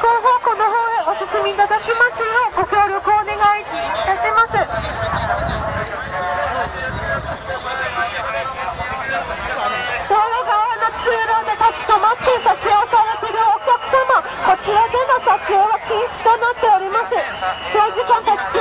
行方向の方へお進みいただきますようご協力をお願いいたします道路側の通路で立ち止まって撮影をされているお客様こちらでの撮影は禁止となっております。長時間立ち